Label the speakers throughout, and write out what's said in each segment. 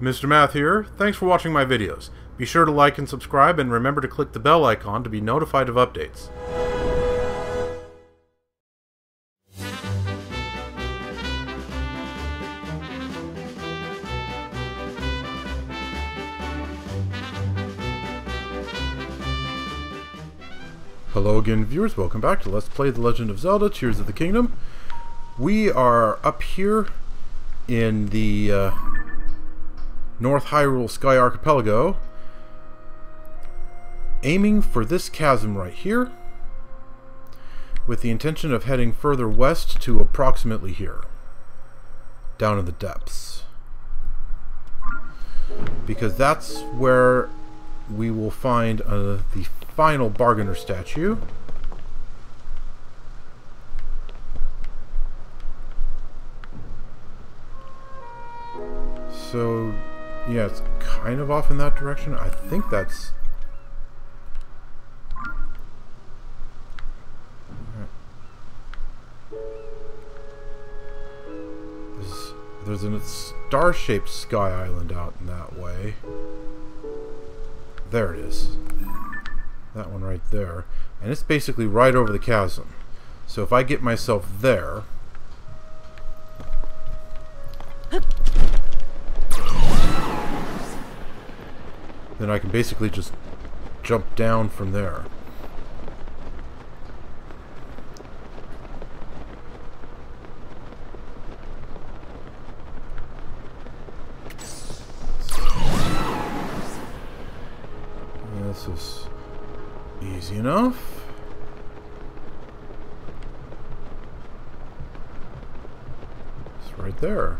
Speaker 1: Mr. Math here. Thanks for watching my videos. Be sure to like and subscribe and remember to click the bell icon to be notified of updates. Hello again viewers, welcome back to Let's Play The Legend of Zelda Tears of the Kingdom. We are up here in the uh, North Hyrule Sky Archipelago, aiming for this chasm right here, with the intention of heading further west to approximately here, down in the depths. Because that's where we will find uh, the final bargainer statue. So, yeah, it's kind of off in that direction. I think that's... There's, a star-shaped sky island out in that way. There it is. That one right there. And it's basically right over the chasm. So if I get myself there... Then I can basically just jump down from there. This is easy enough. It's right there.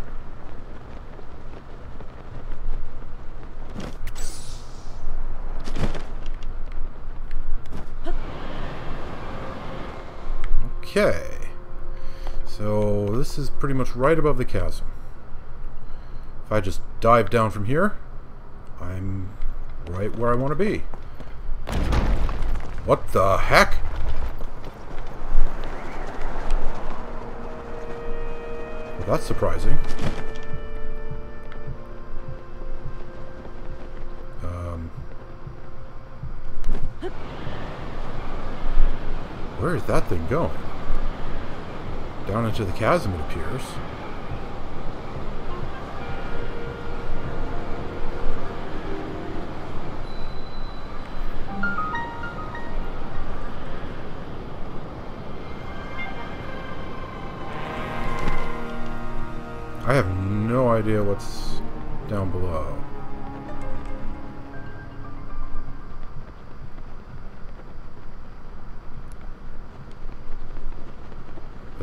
Speaker 1: Okay. So this is pretty much right above the chasm. If I just dive down from here, I'm right where I want to be. What the heck? Well, that's surprising. Where is that thing going? Down into the chasm, it appears. I have no idea what's down below.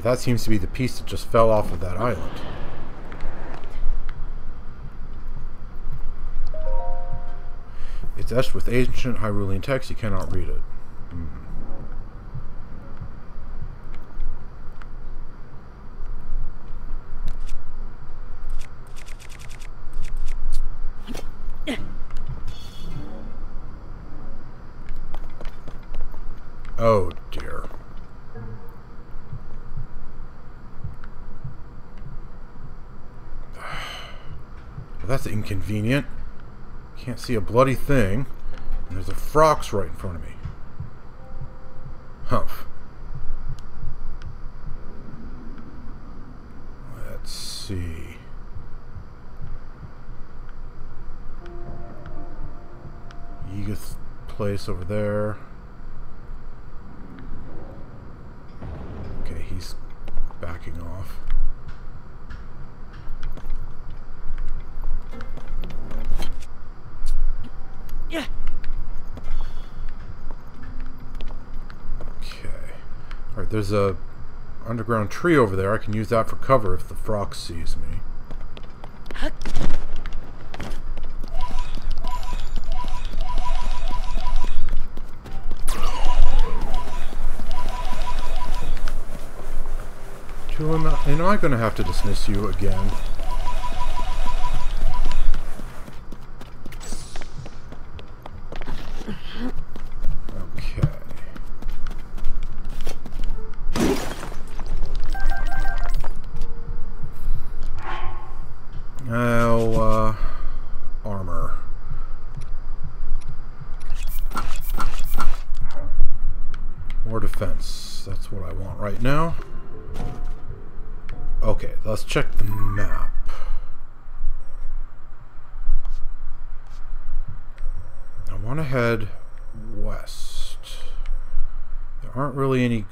Speaker 1: That seems to be the piece that just fell off of that island. It's etched with ancient Hyrulean text, you cannot read it. Mm -hmm. Oh dear. Well, that's inconvenient. Can't see a bloody thing. And there's a Frox right in front of me. Humph. Let's see. Yiggoth place over there. There's a underground tree over there. I can use that for cover if the Frox sees me. Am I going to have to dismiss you again?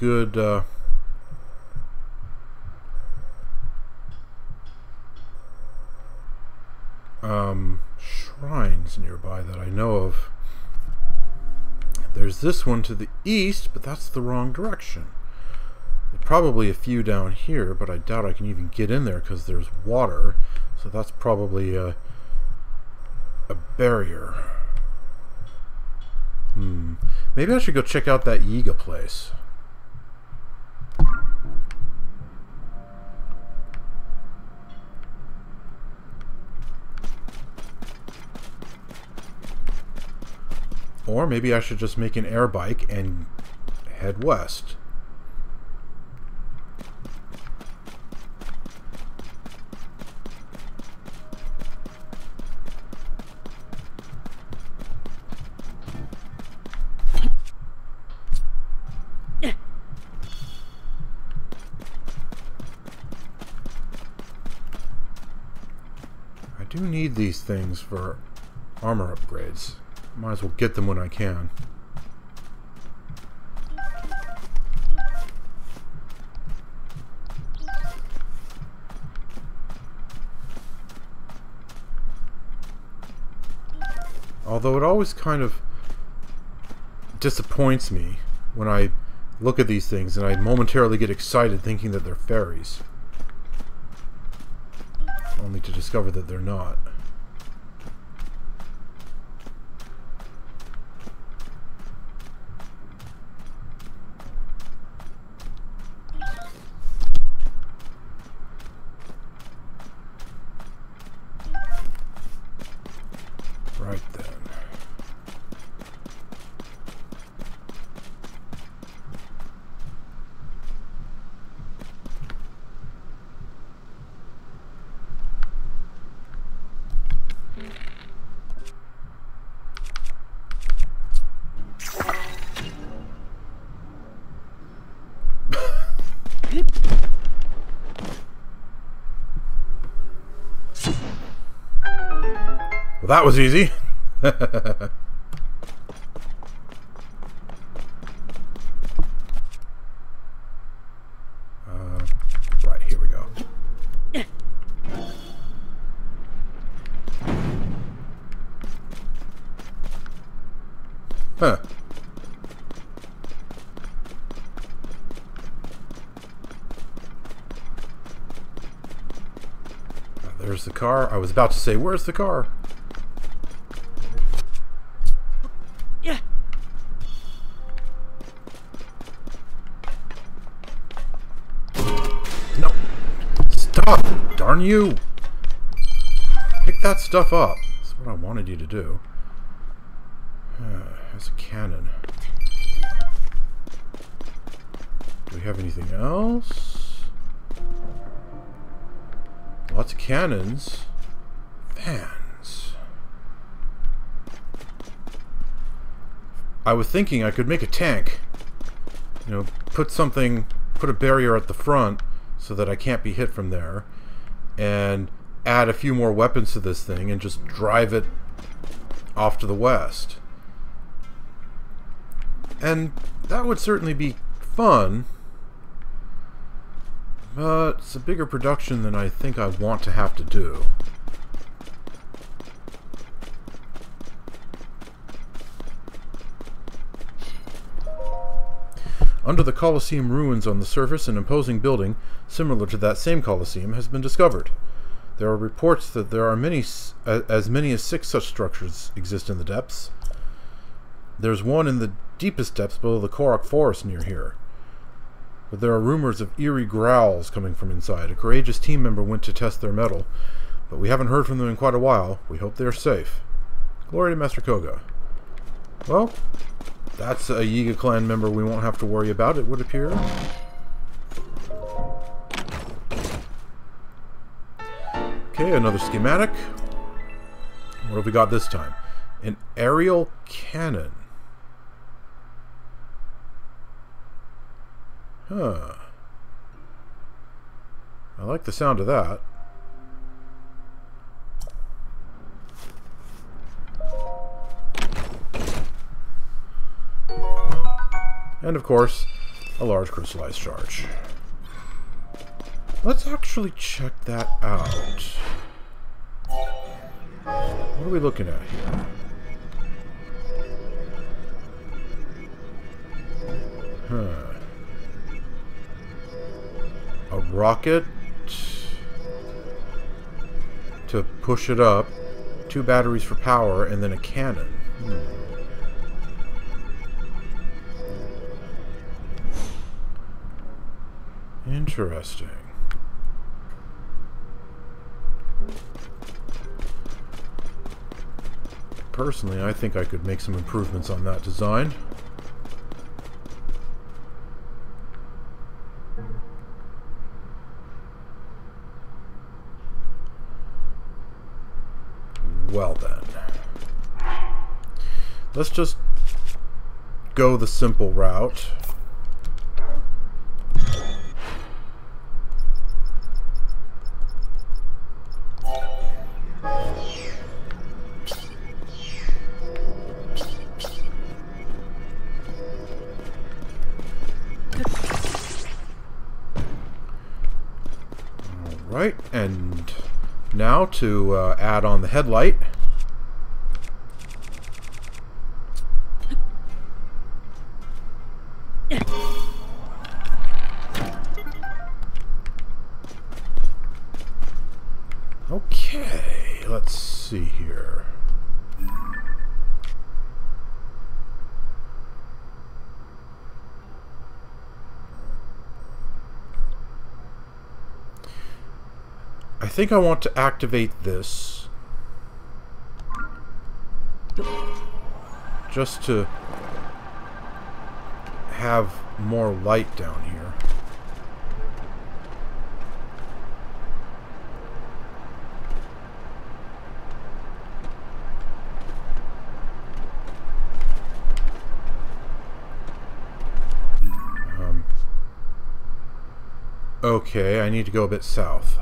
Speaker 1: Good... Uh, um, shrines nearby that I know of. There's this one to the east, but that's the wrong direction. There's probably a few down here, but I doubt I can even get in there because there's water. So that's probably a, a barrier. Hmm. Maybe I should go check out that Yiga place. Or maybe I should just make an air bike and head west. I do need these things for armor upgrades. Might as well get them when I can. Although it always kind of disappoints me when I look at these things and I momentarily get excited thinking that they're fairies. Only to discover that they're not. Well, that was easy. uh, right, here we go. Huh. There's the car. I was about to say, where's the car? You! Pick that stuff up. That's what I wanted you to do. Uh, Has a cannon. Do we have anything else? Lots of cannons. Fans. I was thinking I could make a tank. You know, put something, put a barrier at the front so that I can't be hit from there and add a few more weapons to this thing and just drive it off to the west. And that would certainly be fun, but it's a bigger production than I think I want to have to do. Under the Colosseum ruins on the surface, an imposing building, similar to that same Colosseum, has been discovered. There are reports that there are many, as many as six such structures exist in the depths. There's one in the deepest depths below the Korok Forest near here. But there are rumors of eerie growls coming from inside. A courageous team member went to test their mettle, but we haven't heard from them in quite a while. We hope they're safe. Glory to Master Kohga. Well, that's a Yiga clan member we won't have to worry about, it would appear. Okay, another schematic. What have we got this time? An aerial cannon. Huh. I like the sound of that. And of course, a large crystallized charge. Let's actually check that out. What are we looking at here? Huh. A rocket to push it up, two batteries for power, and then a cannon. Hmm. Interesting. Personally, I think I could make some improvements on that design. Well then. Let's just go the simple route. To uh, add on the headlight. Think I want to activate this. Just to have more light down here. Um, okay, I need to go a bit south.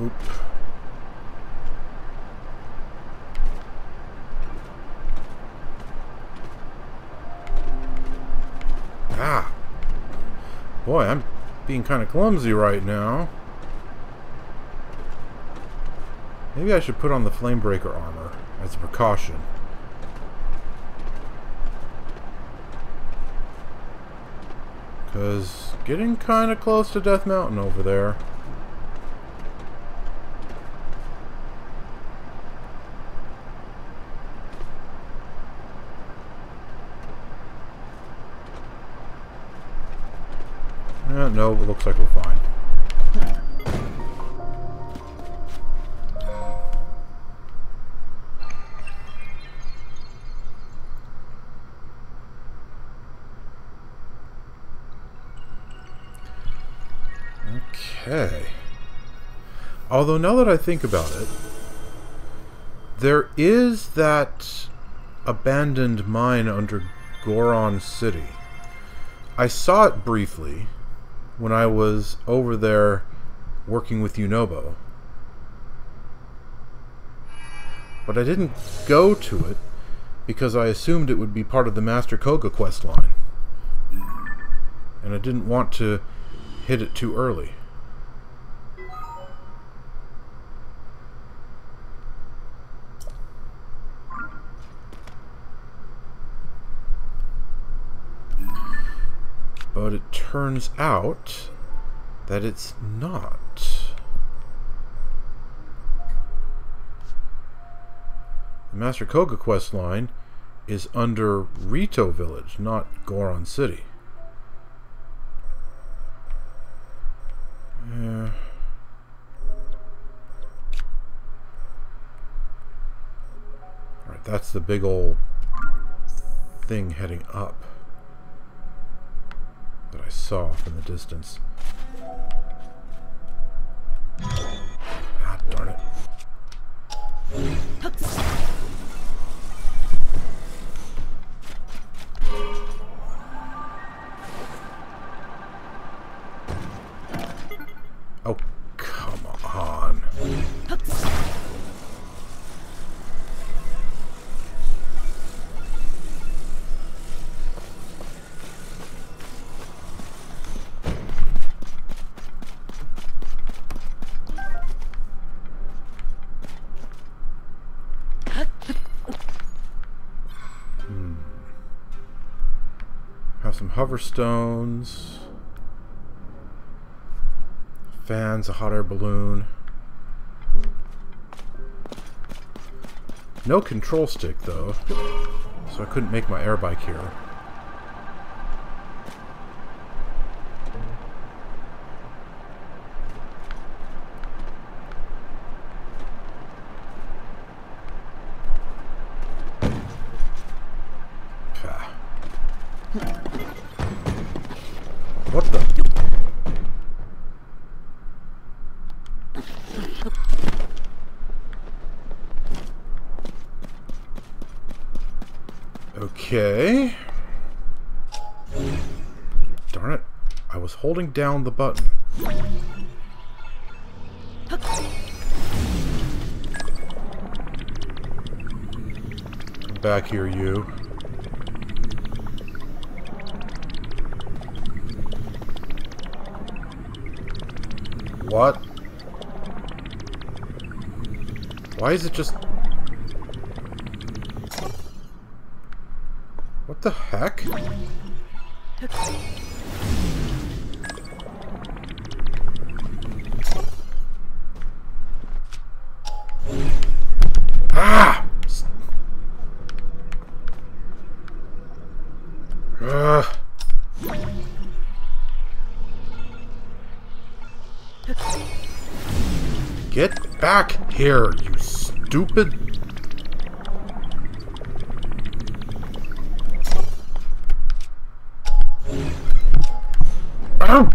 Speaker 1: Oop. Ah. Boy, I'm being kind of clumsy right now. Maybe I should put on the Flamebreaker armor as a precaution. Because getting kind of close to Death Mountain over there. Uh, no, it looks like we're fine. Okay. Although now that I think about it, there is that abandoned mine under Goron City. I saw it briefly when I was over there working with Yunobo. But I didn't go to it because I assumed it would be part of the Master Kohga quest line. And I didn't want to hit it too early. But it turns out that it's not. The Master Kohga quest line is under Rito Village, not Goron City. Uh. Yeah. Alright, that's the big old thing heading up that I saw from the distance. Ah, darn it. Hover stones. Fans, a hot air balloon. No control stick though, so I couldn't make my air bike here. Down the button. Back here, you. What? Why is it just... here, you stupid... Ow!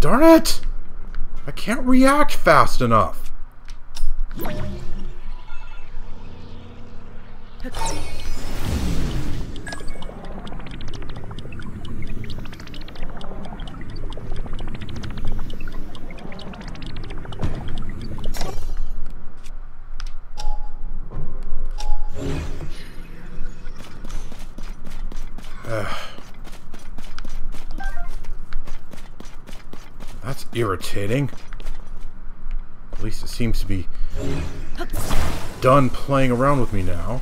Speaker 1: Darn it! I can't react fast enough. Irritating. At least it seems to be done playing around with me now.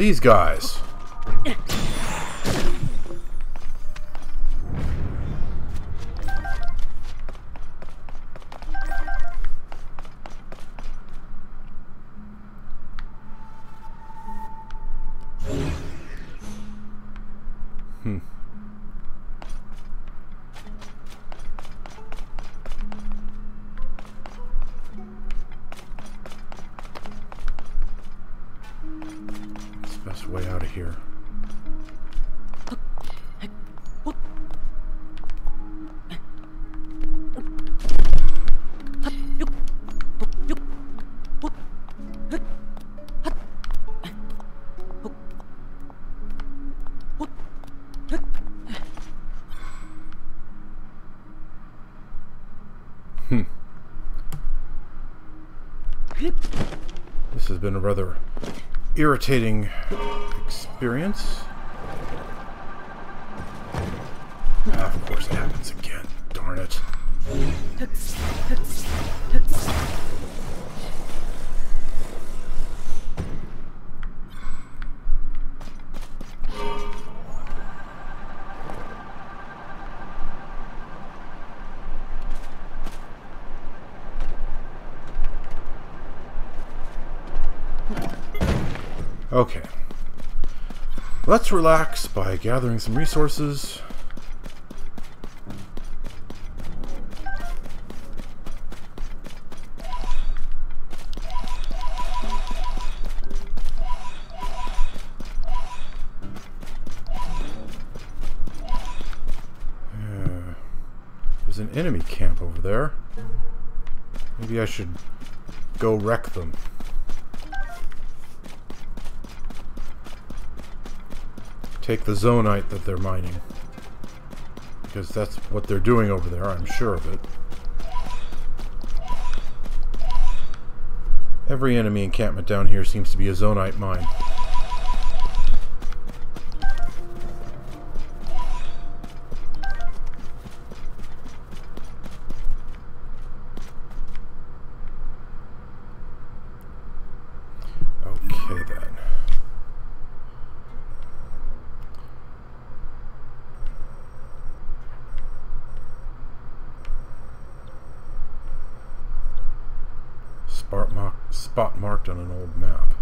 Speaker 1: These guys. This has been a rather irritating experience. Ah, of course it happens again. Darn it. Okay. Let's relax by gathering some resources. There's an enemy camp over there. Maybe I should go wreck them. Take the zonaite that they're mining. Because that's what they're doing over there, I'm sure of it. Every enemy encampment down here seems to be a zonaite mine. Okay then. Spot, mark, spot marked on an old map.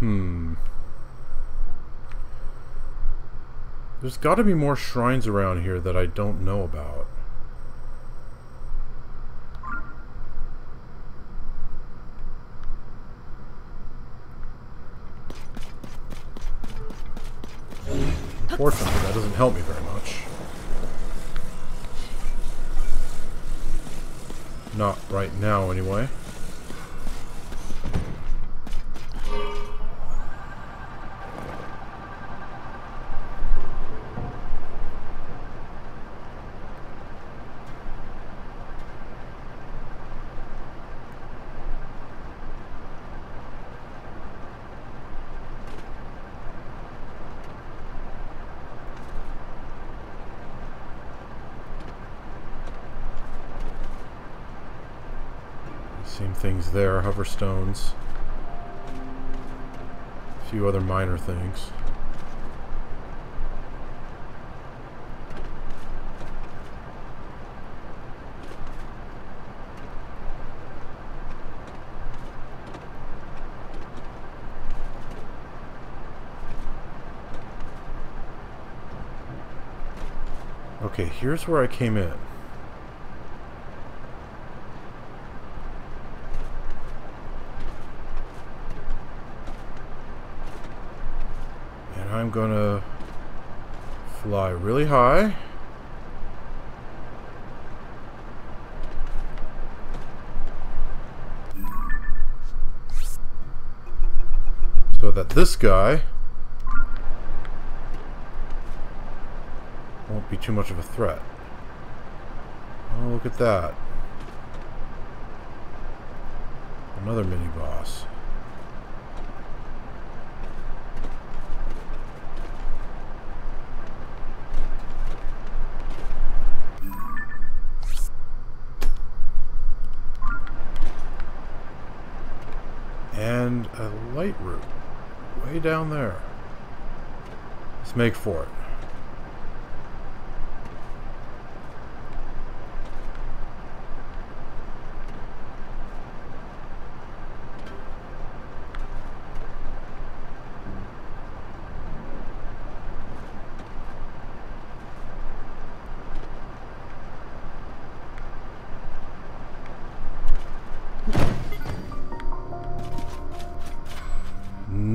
Speaker 1: hmm. There's got to be more shrines around here that I don't know about. Unfortunately, that doesn't help me very much. Not right now, anyway. Same things there, hover stones. A few other minor things. Okay, here's where I came in. And I'm gonna fly really high. So that this guy won't be too much of a threat. Oh, look at that. Another mini down there. Let's make for it.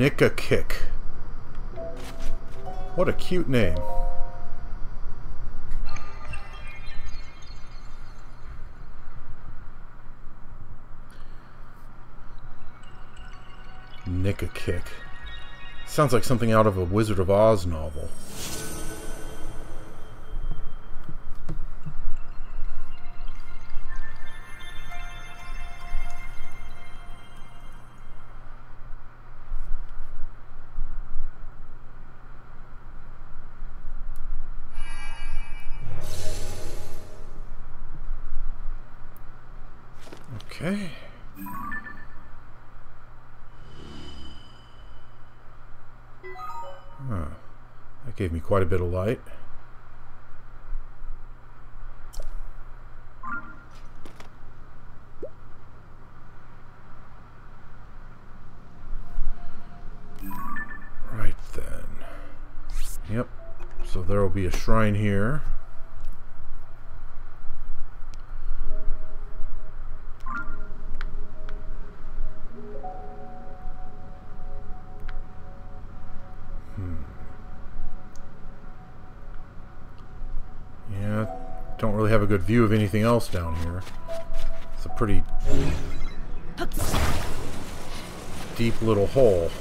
Speaker 1: Nickakick. What a cute name. Nickakick. Sounds like something out of a Wizard of Oz novel. quite a bit of light. Right then. Yep. So there will be a shrine here. Good view of anything else down here. It's a pretty deep little hole.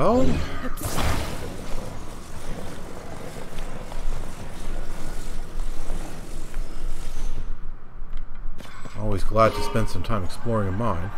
Speaker 1: Well, always glad to spend some time exploring a mine.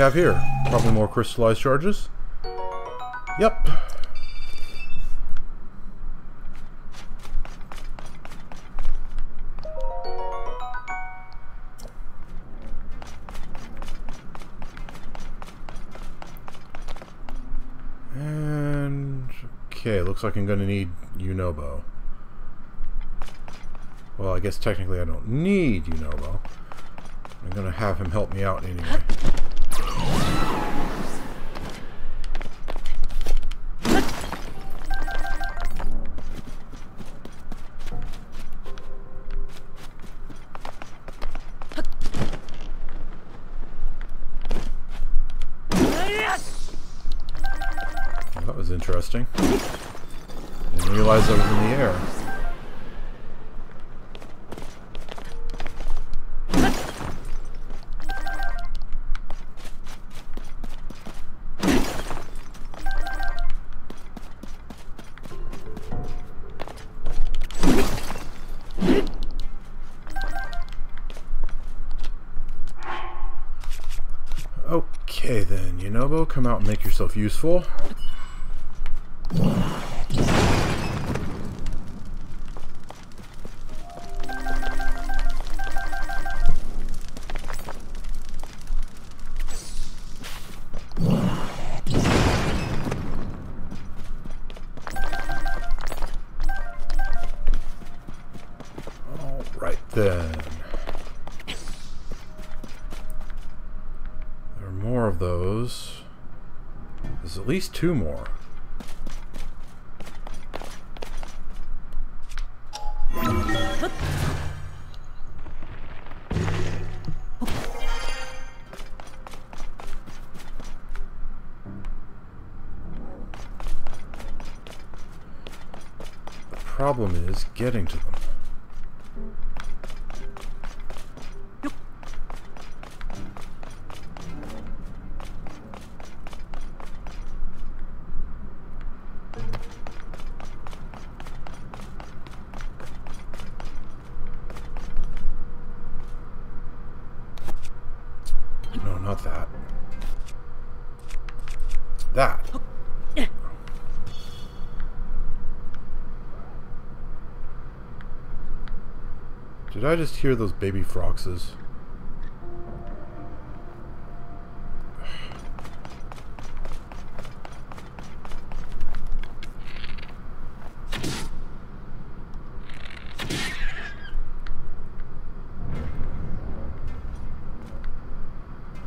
Speaker 1: Have here. Probably more crystallized charges. Yep. And okay, looks like I'm gonna need Yunobo. Well, I guess technically I don't need Yunobo. I'm gonna have him help me out anyway. Interesting. Didn't realize I was in the air. Okay then, Yunobo, come out and make yourself useful. Least two more. The problem is getting to them. I just hear those baby froxes?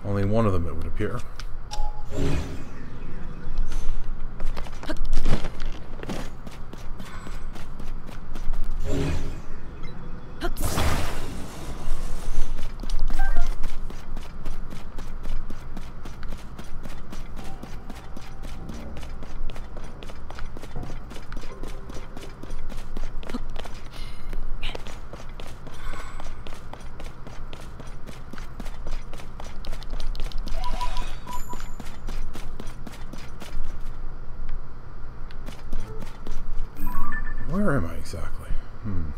Speaker 1: Only one of them, it would appear. Where am I exactly? Hmm.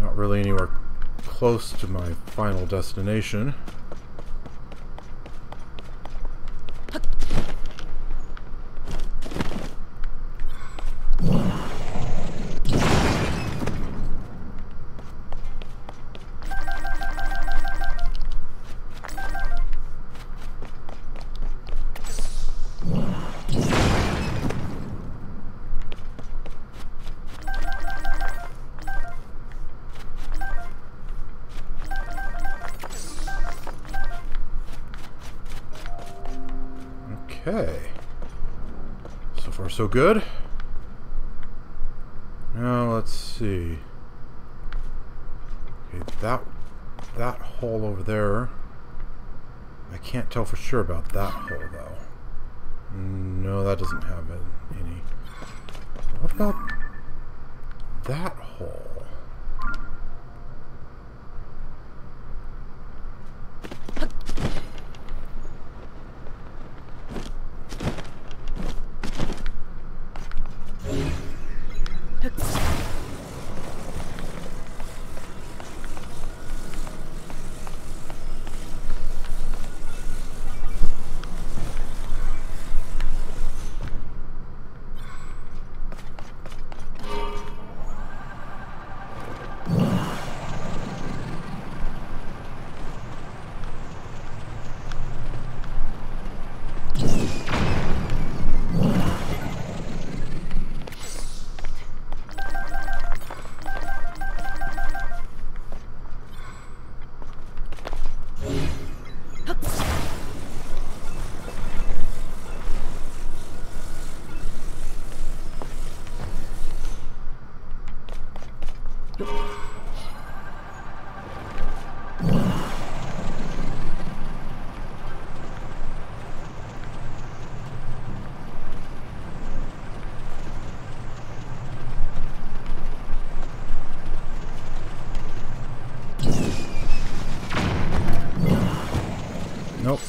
Speaker 1: Not really anywhere close to my final destination. Good. Now let's see. Okay, that that hole over there. I can't tell for sure about that hole though. No, that doesn't have any.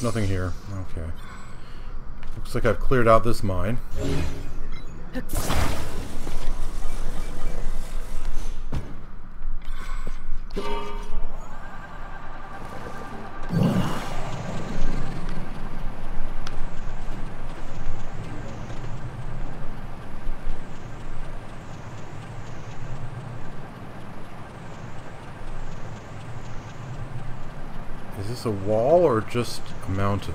Speaker 1: Nothing here. Okay. Looks like I've cleared out this mine. Is this a wall or just mountain?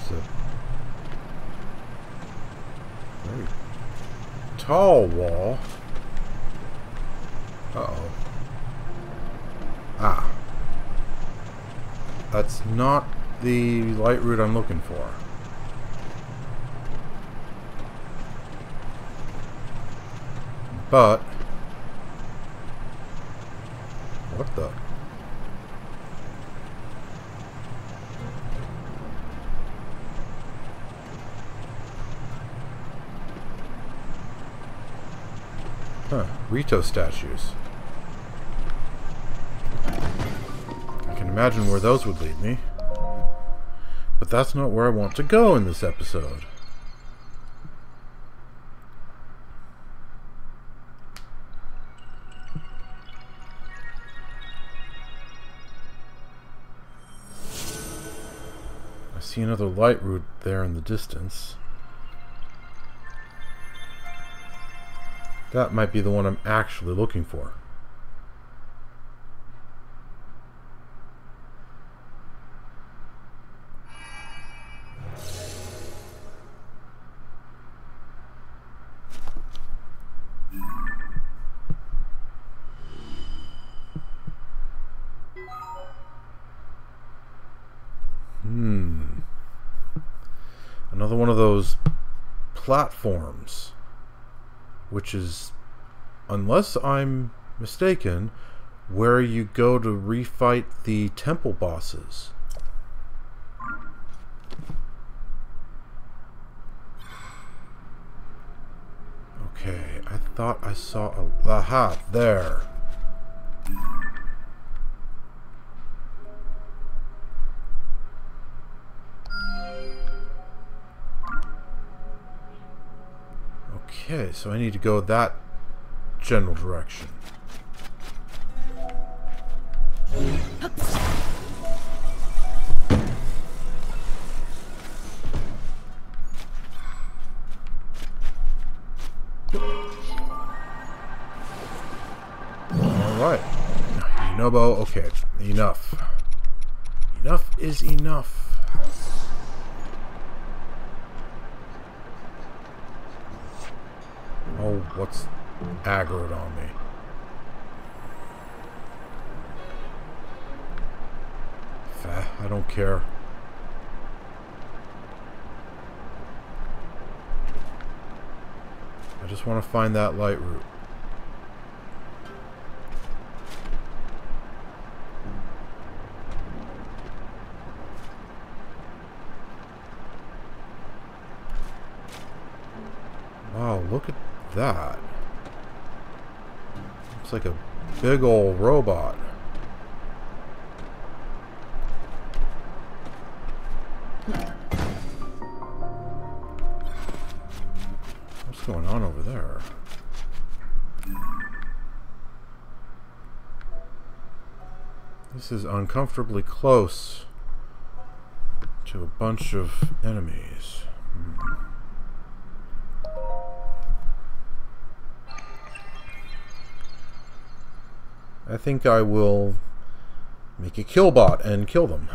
Speaker 1: It's a very tall wall. Uh-oh. Ah. That's not the Lightroot I'm looking for. But... What the... Rito statues. I can imagine where those would lead me. But that's not where I want to go in this episode. I see another Lightroot there in the distance. That might be the one I'm actually looking for. Hmm. Another one of those platforms which is, unless I'm mistaken, where you go to refight the temple bosses. Okay, I thought I saw a... Aha, there. Okay, so I need to go that general direction. Alright. Yunobo, okay, enough. Enough is enough. Oh, what's aggroed on me? I don't care. I just want to find that Lightroot. Wow, look at that? Looks like a big old robot. What's going on over there? This is uncomfortably close to a bunch of enemies. I think I will make a killbot and kill them.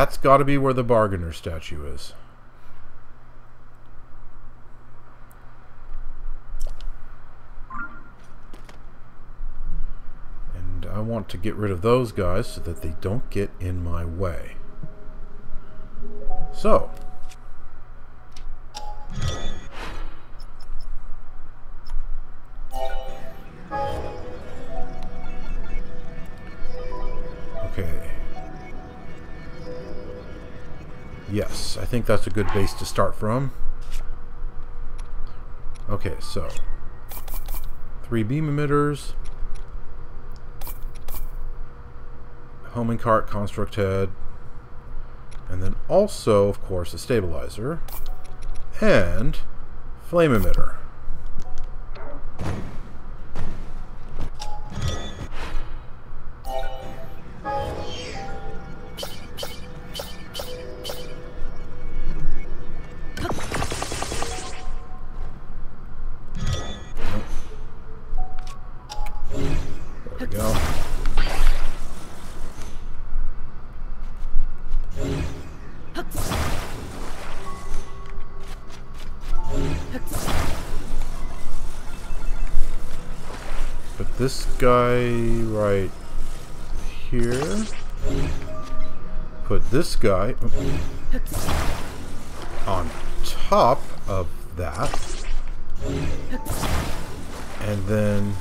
Speaker 1: That's got to be where the bargainer statue is. And I want to get rid of those guys so that they don't get in my way. So, think that's a good base to start from. Okay, so three beam emitters, homing cart, construct head, and then also, of course, a stabilizer and flame emitter. Guy right here. Put this guy on top of that. And then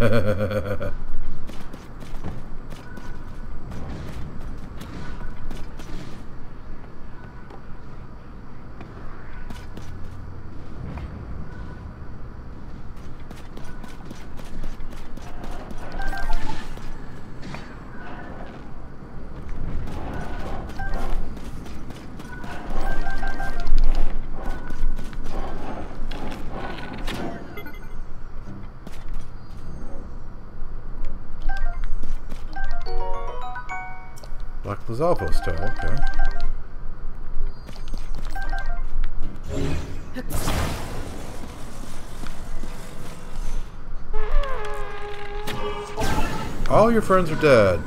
Speaker 1: Oh, right. Black Lizalfos style, okay. All your friends are dead.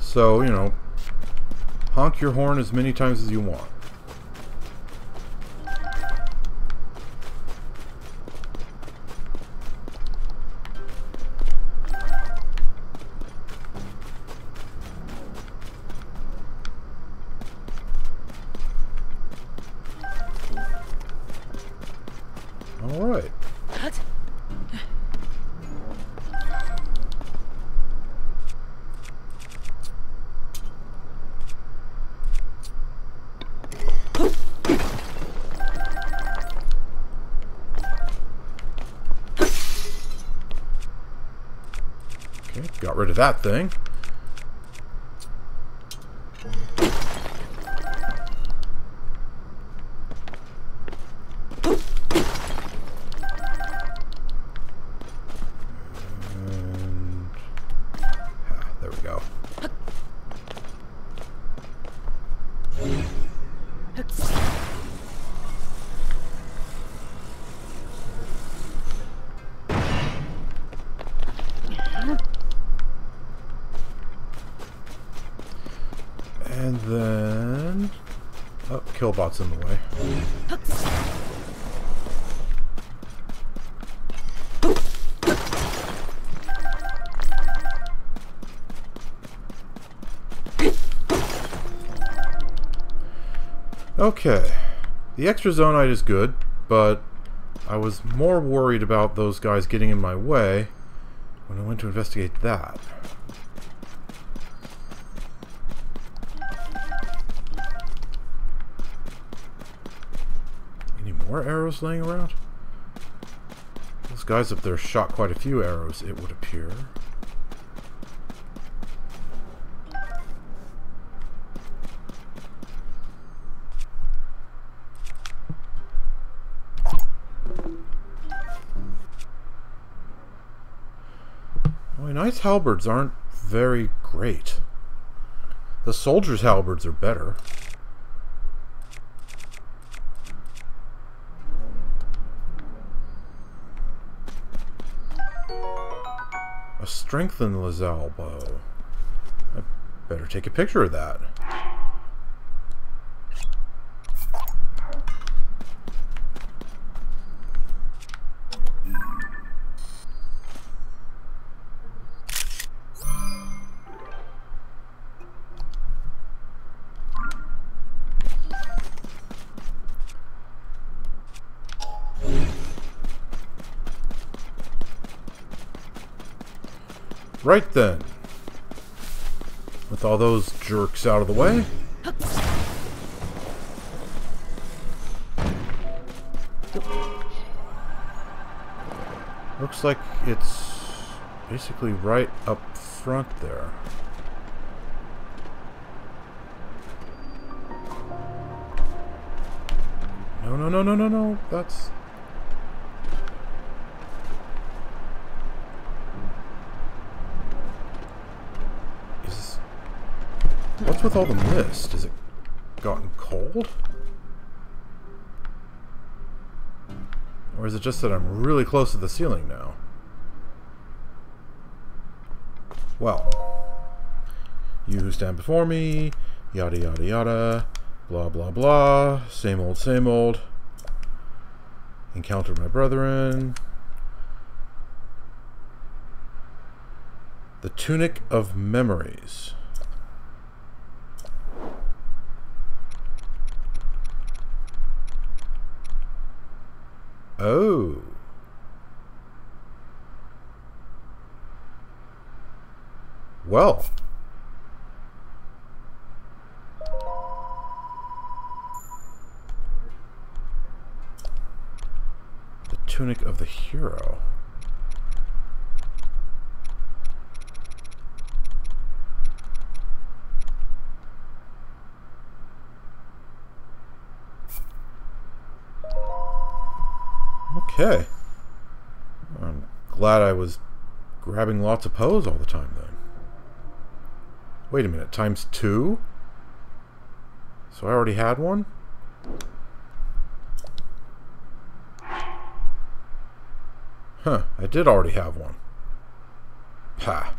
Speaker 1: So, you know, honk your horn as many times as you want. That thing. In the way. Okay. The extra zonaite is good, but I was more worried about those guys getting in my way when I went to investigate that. Arrows laying around? Those guys up there shot quite a few arrows, it would appear. Knight's halberds aren't very great. The soldiers' halberds are better. Lizal Bow. I better take a picture of that. Right then. With all those jerks out of the way. Looks like it's basically right up front there. No, no, no, no, no, no. That's with all the mist? Has it gotten cold? Or is it just that I'm really close to the ceiling now? Well, you who stand before me, yada yada yada, blah blah blah, same old, same old. Encountered my brethren. The Tunic of Memories. Oh. Well. The Tunic of the Hero. Okay. I'm glad I was grabbing lots of poes all the time then. Wait a minute, times two? So I already had one? Huh, I did already have one. Pah.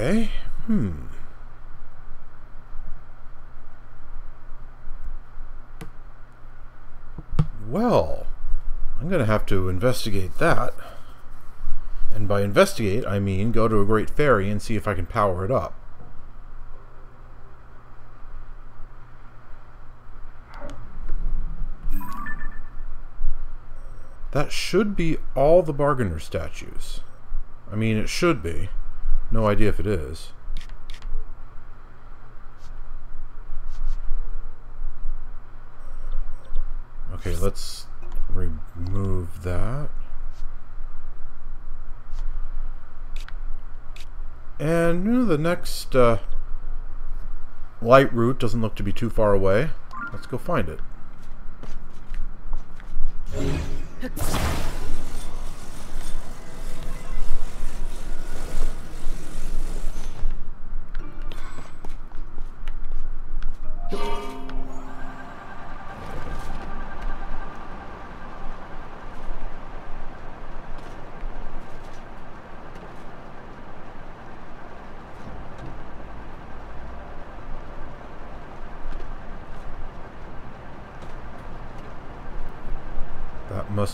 Speaker 1: Okay. Hmm. Well, I'm going to have to investigate that. And by investigate, I mean go to a great fairy and see if I can power it up. That should be all the bargainer statues. I mean, it should be. No idea if it is. Okay, let's remove that. And you know, the next uh, Lightroot doesn't look to be too far away. Let's go find it.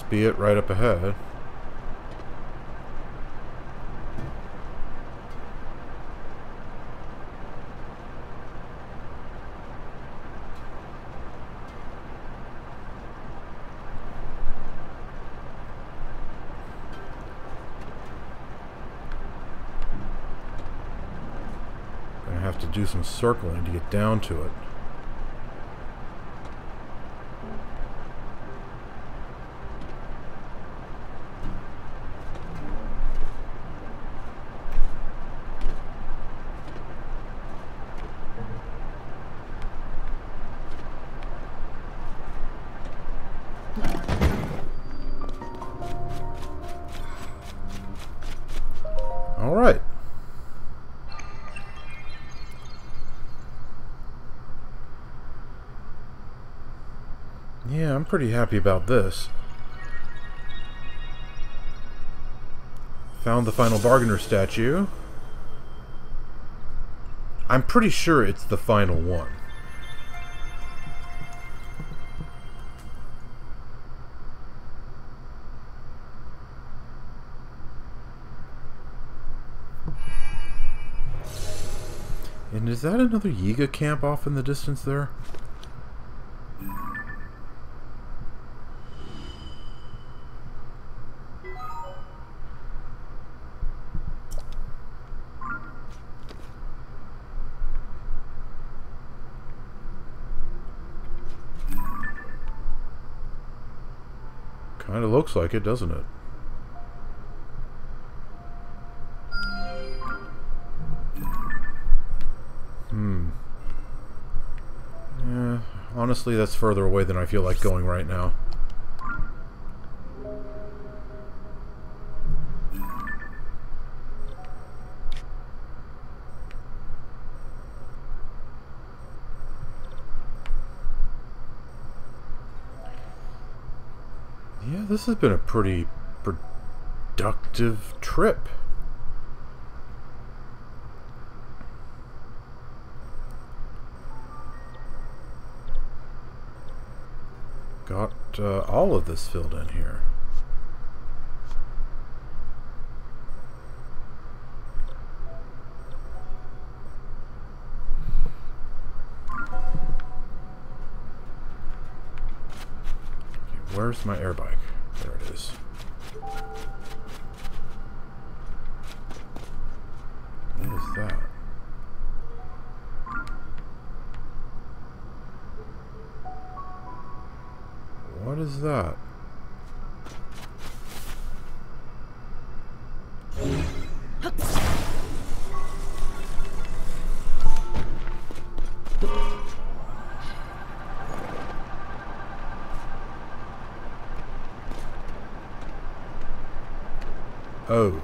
Speaker 1: Be it right up ahead. Gonna have to do some circling to get down to it. Pretty happy about this. Found the final bargainer statue. I'm pretty sure it's the final one. And is that another Yiga camp off in the distance there? Like it, doesn't it? Hmm. Yeah, honestly, that's further away than I feel like going right now. This has been a pretty productive trip. Got uh, all of this filled in here. Where's my air bike? There it is. What is that? What is that? Oh.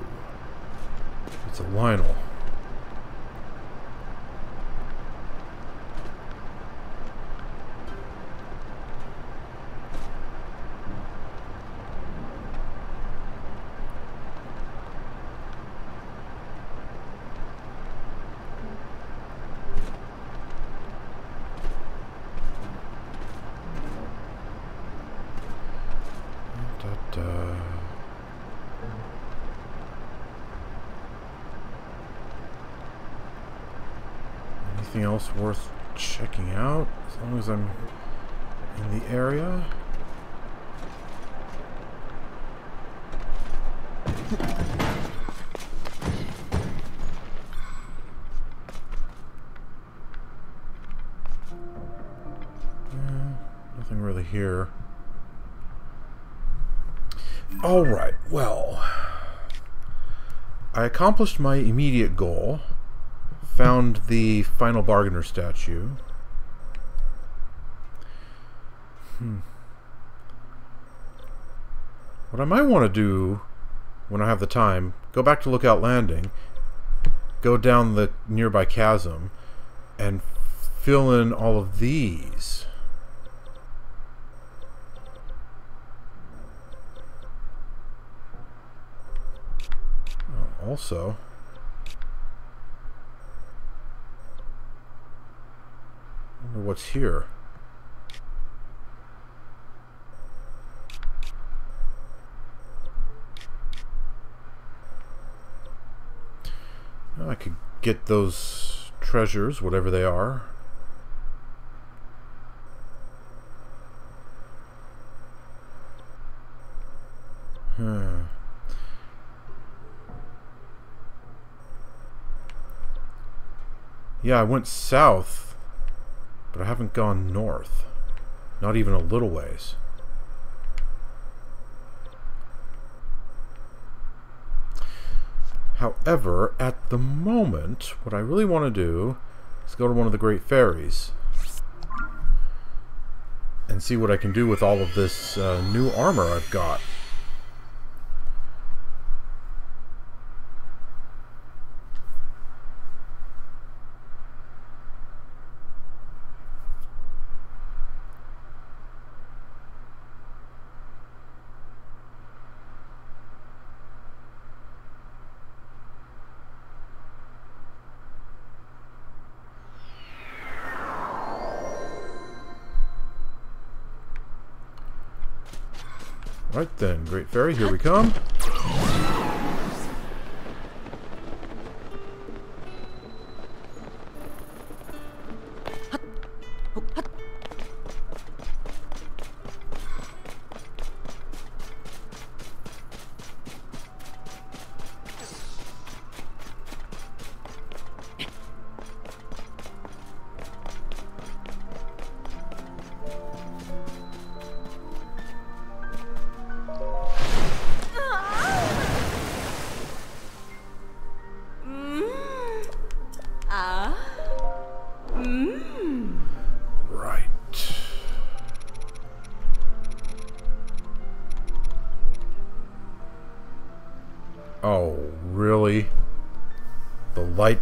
Speaker 1: It's a Lynel. Da, da. Anything else worth checking out? As long as I'm in the area. Eh, nothing really here. Alright, well. I accomplished my immediate goal found the final bargainer statue. Hmm. What I might want to do when I have the time, go back to Lookout Landing, go down the nearby chasm, and fill in all of these. Oh, also, what's here. I could get those treasures, whatever they are. Hmm. Yeah, I went south, but I haven't gone north. Not even a little ways. However, at the moment, what I really want to do is go to one of the Great Fairies and see what I can do with all of this uh, new armor I've got. Right then, Great Fairy, here we come.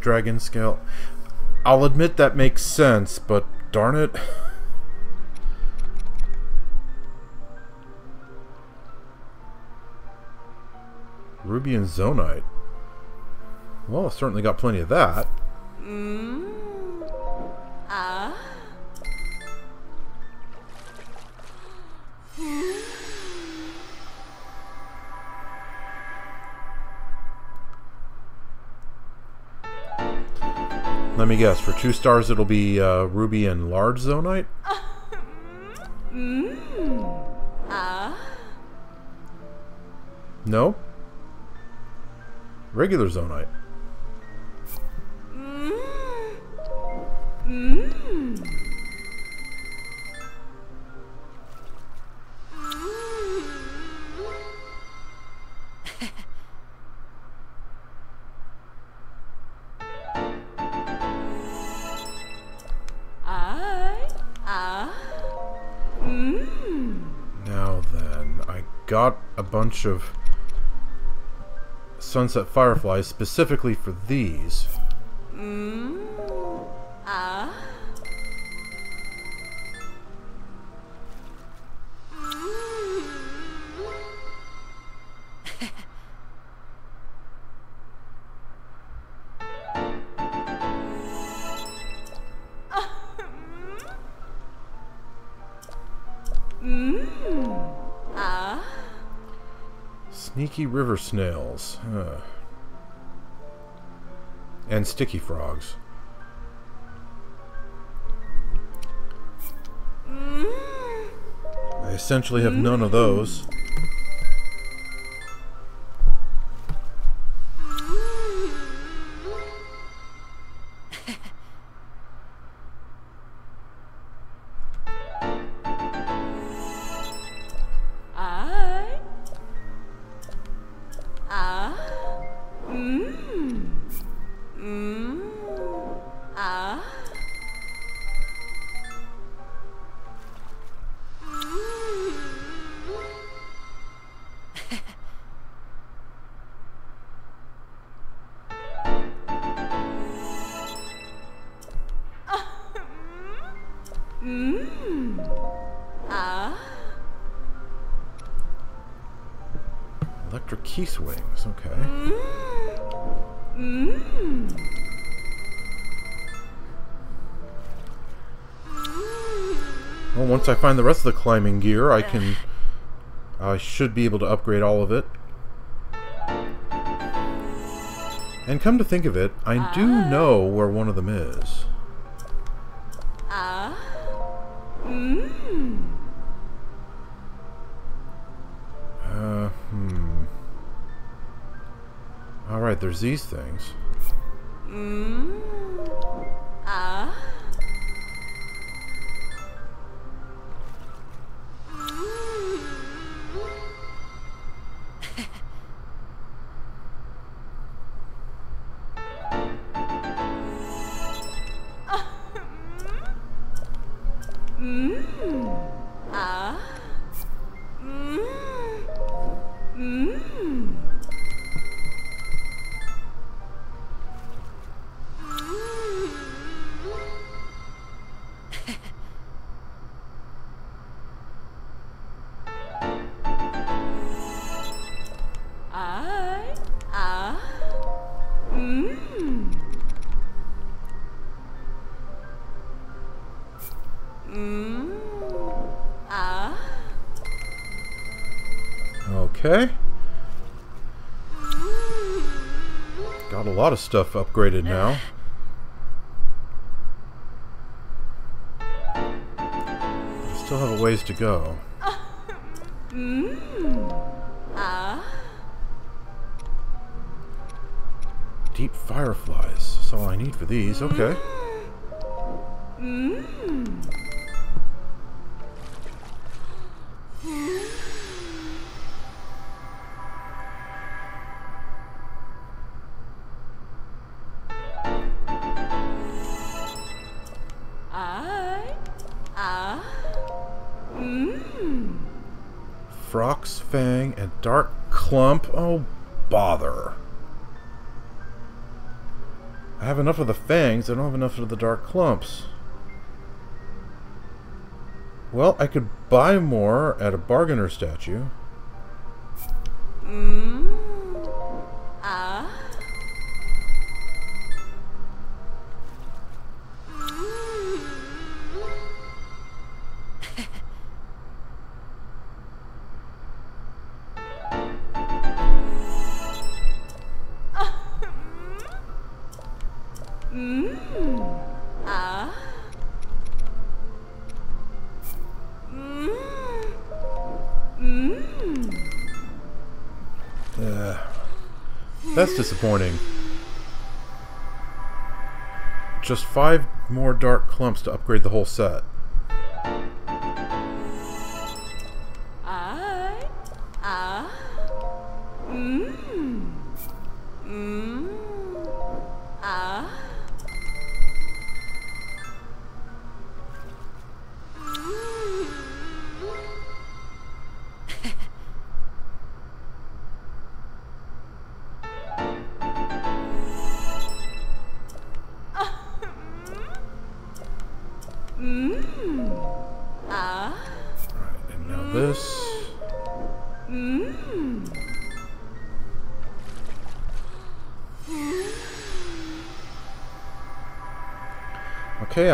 Speaker 1: Light dragon scale. I'll admit that makes sense, but darn it. Ruby and Zonaite. Well, certainly got plenty of that. Guess. For two stars, it'll be uh, Ruby and Large Zonaite?
Speaker 2: Mm. Ah.
Speaker 1: No? Regular Zonaite. Got a bunch of Sunset Fireflies specifically for these.
Speaker 2: Mm.
Speaker 1: Sneaky river snails. Huh. And sticky frogs.
Speaker 2: Mm.
Speaker 1: I essentially have none of those.
Speaker 2: I
Speaker 1: find the rest of the climbing gear, I can... I should be able to upgrade all of it. And come to think of it, I do know where one of them is.
Speaker 2: Ah. Mm.
Speaker 1: Uh, hmm. Alright, there's these things.
Speaker 2: Mm.
Speaker 1: Okay. Got a lot of stuff upgraded now. I still have a ways to go.
Speaker 2: Mm.
Speaker 1: Deep fireflies. That's all I need for these. Okay. Clump. Oh, bother. I have enough of the fangs, I don't have enough of the dark clumps. Well, I could buy more at a bargainer statue. That's disappointing. Just five more dark clumps to upgrade the whole set.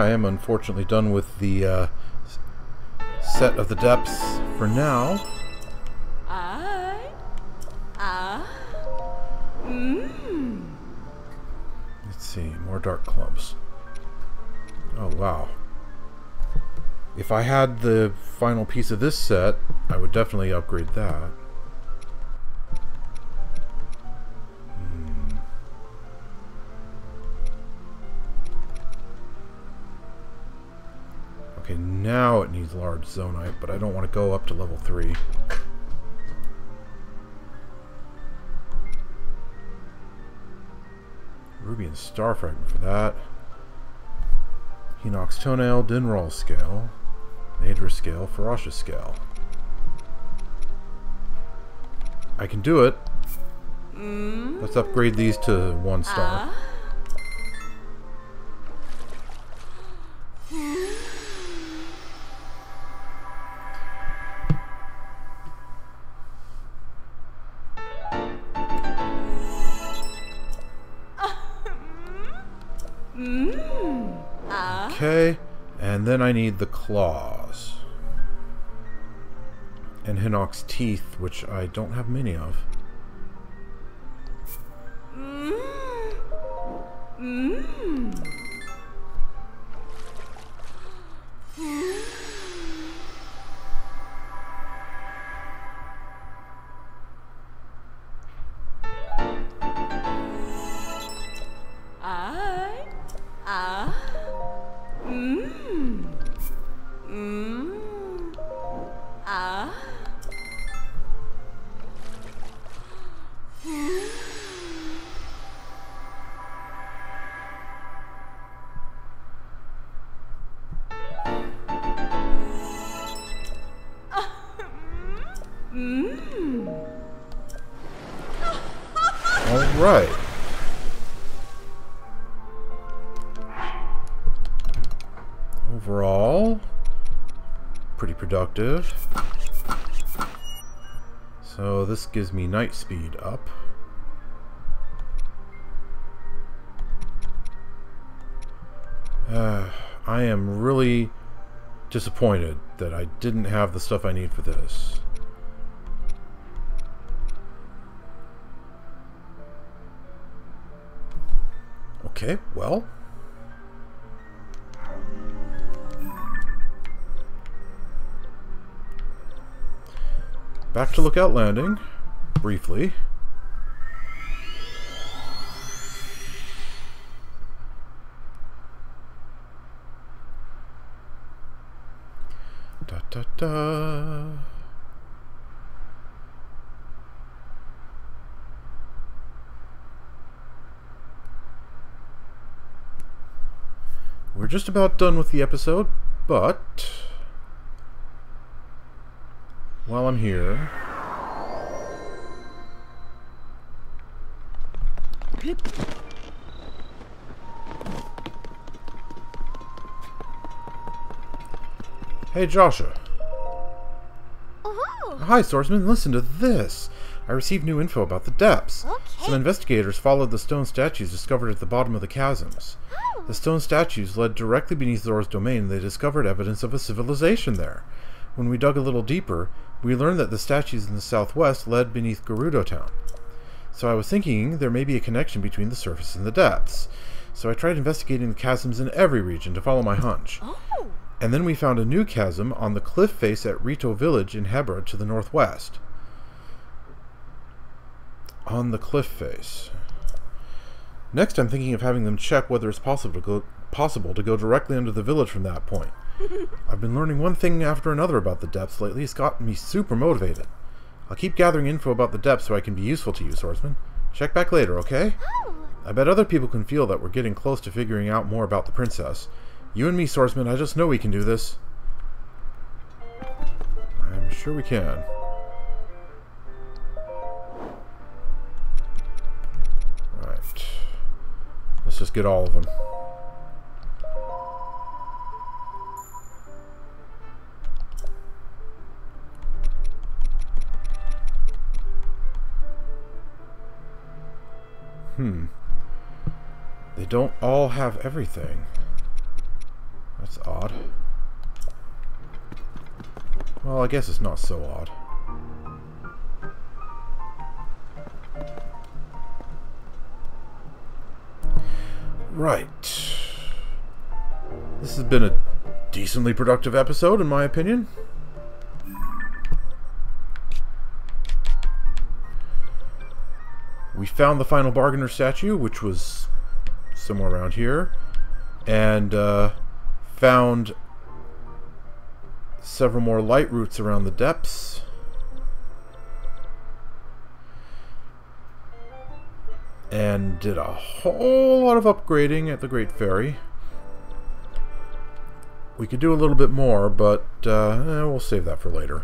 Speaker 2: I
Speaker 1: am unfortunately done with the uh, set of the depths for now.
Speaker 2: I. Ah. Mmm.
Speaker 1: Let's see, more dark clumps. Oh, wow. If I had the final piece of this set, I would definitely upgrade that. Zonite, but I don't want to go up to level 3. Ruby and Star Fragment for that. Hinox Toenail, Dinraal Scale, Naydra Scale, Farosh Scale. I can do it.
Speaker 2: Mmm.
Speaker 1: Let's upgrade these to one star.
Speaker 2: Ah.
Speaker 1: Need the claws. And Hinox teeth, which I don't have many of.
Speaker 2: Mmm. Mmm.
Speaker 1: Productive. So this gives me night speed up. Uh, I am really disappointed that I didn't have the stuff I need for this. Okay, well. Back to Lookout Landing, briefly. Da da da. We're just about done with the episode, but while I'm here. Hey, Josha.
Speaker 2: Oh.
Speaker 1: Hi, Swordsman. Listen to this. I received new info about the depths.
Speaker 2: Okay.
Speaker 1: Some investigators followed the stone statues discovered at the bottom of the chasms.
Speaker 2: Oh.
Speaker 1: The stone statues led directly beneath Zora's domain, and they discovered evidence of a civilization there. When we dug a little deeper, we learned that the statues in the southwest led beneath Gerudo Town. So I was thinking there may be a connection between the surface and the depths. So I tried investigating the chasms in every region to follow my hunch.
Speaker 2: Oh.
Speaker 1: And then we found a new chasm on the cliff face at Rito Village in Hebra to the northwest. On the cliff face. Next, I'm thinking of having them check whether it's possible to go, possible to go directly under the village from that point. I've been learning one thing after another about the depths lately. It's gotten me super motivated. I'll keep gathering info about the depths so I can be useful to you, swordsman. Check back later, okay?
Speaker 2: Oh.
Speaker 1: I bet other people can feel that we're getting close to figuring out more about the princess. You and me, swordsman, I just know we can do this. I'm sure we can. Right. Let's just get all of them. Hmm. They don't all have everything. That's odd. Well, I guess it's not so odd. Right. This has been a decently productive episode, in my opinion. We found the final bargainer statue, which was somewhere around here, and uh, found several more Lightroots around the depths. And did a whole lot of upgrading at the Great Fairy. We could do a little bit more, but uh, eh, we'll save that for later.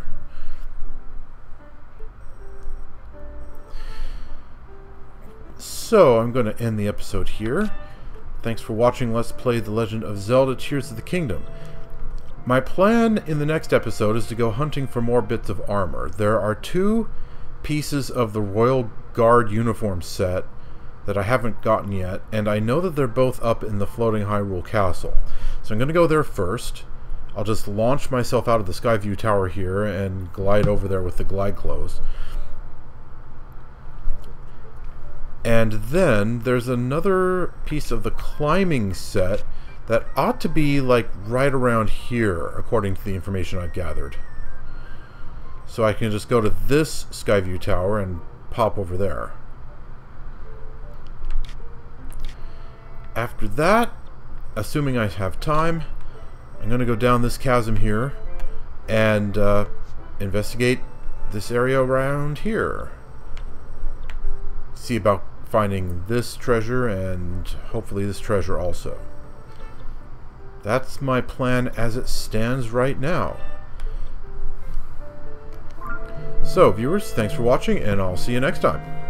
Speaker 1: So, I'm going to end the episode here. Thanks for watching Let's Play The Legend of Zelda Tears of the Kingdom. My plan in the next episode is to go hunting for more bits of armor. There are two pieces of the Royal Guard uniform set that I haven't gotten yet, and I know that they're both up in the floating Hyrule Castle. So I'm going to go there first. I'll just launch myself out of the Skyview Tower here and glide over there with the glide closed. And then there's another piece of the climbing set that ought to be like right around here, according to the information I've gathered. So I can just go to this Skyview Tower and pop over there. After that, assuming I have time, I'm going to go down this chasm here and uh, investigate this area around here. See about finding this treasure and hopefully this treasure also. That's my plan as it stands right now. So, viewers, thanks for watching, and I'll see you next time.